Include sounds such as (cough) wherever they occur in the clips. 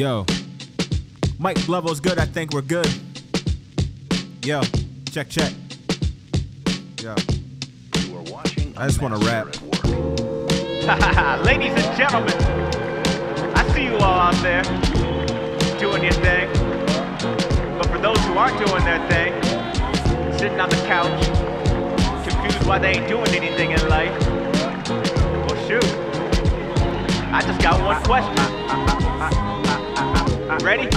Yo. Mic level's good, I think we're good. Yo, check, check. Yo. I just wanna rap. (laughs) Ladies and gentlemen, I see you all out there doing your thing. But for those who aren't doing their thing, sitting on the couch, confused why they ain't doing anything in life, well, shoot. I just got one question. Ready?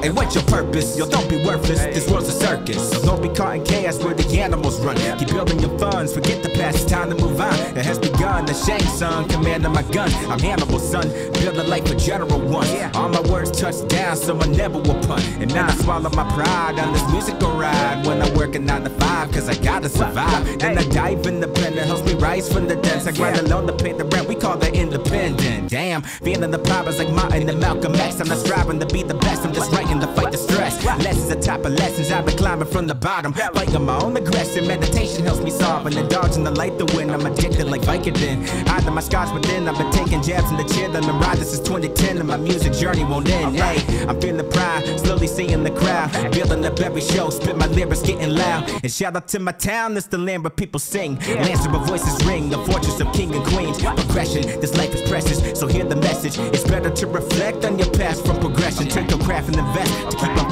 Hey, what's your purpose? Yo, don't be worthless. This world's a circus. So don't be caught in chaos where the animals run. Keep building your funds, forget the past, it's time to move on. It has begun. The Shang Tsung, commanding my gun. I'm Hannibal, son. Build a life for general one. All my words touch down, so I never will punt. And I swallow my pride on this musical ride. When I'm working 9 to 5, cause I gotta survive. Then I dive in the pen independent, helps me rise from the depths. I grind alone to pay the rent, we call that independent. Damn, feeling the problems like Martin and Malcolm X. I'm not striving to be the best, I'm just writing to fight the stress. Lessons on top of lessons, I've been climbing from the bottom. Fighting my own aggression, meditation helps me solve. And indulging the light to win, I'm addicted like Vicodin. Either my scars within, I've been taking jabs in the chair. I've been riding since 2010, and my music journey won't end. Hey, I'm feeling pride, slowly seeing the crowd. Building up every show, spit my lyrics getting loud. And shout out to my town, it's the land where people sing. Lansing where voices ring, the fortress of king and queens. Progression, this life is precious, so hear the message. It's better to reflect on your past from progression. Take your craft and invest to keep on